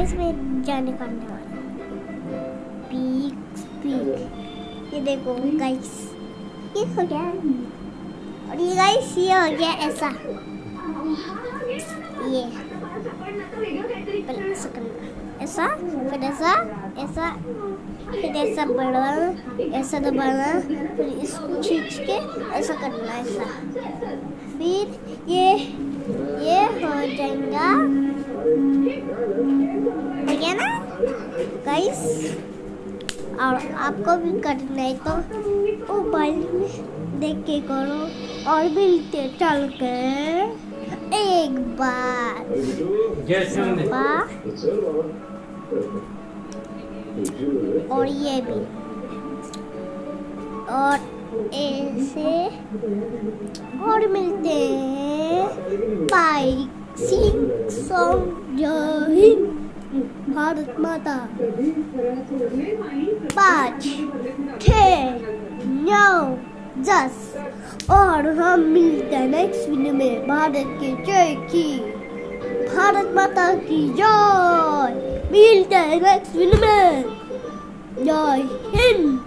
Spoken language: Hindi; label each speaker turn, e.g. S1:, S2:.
S1: गाइस मैं जाने करने वाला पीक स्पीक ये देखो गाइस ये हो गया। और ये गाइस ये हो गया ऐसा। ये। ऐसा, फिर ऐसा ऐसा, फिर ऐसा बड़ा, ऐसा दबाना, फिर इसको खींच के ऐसा करना, ऐसा। फिर ये ये हो जाएगा। गाइस और आपको भी करना है तो मोबाइल में देख के करो और मिलते चल के एक बार। और ये भी। और ऐसे और मिलते हैं। बाइक सिंह सॉन्ग जय हिंद भारत माता। पाँच, छ, नौ, दस, और हम मिलते हैं नेक्स्ट वीडियो में भारत के जय की। भारत माता की जय। मिलते हैं नेक्स्ट वीडियो में। जय हिंद।